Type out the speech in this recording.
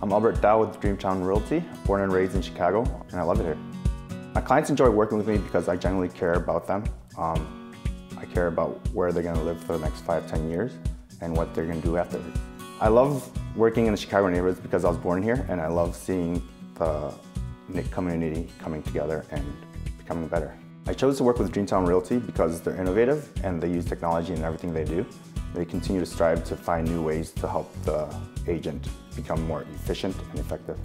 I'm Elbert Dao with Dreamtown Realty, born and raised in Chicago, and I love it here. My clients enjoy working with me because I genuinely care about them. Um, I care about where they're gonna live for the next five, ten years and what they're gonna do afterwards. I love working in the Chicago neighborhoods because I was born here and I love seeing the community coming together and becoming better. I chose to work with Dreamtown Realty because they're innovative and they use technology in everything they do. They continue to strive to find new ways to help the agent become more efficient and effective.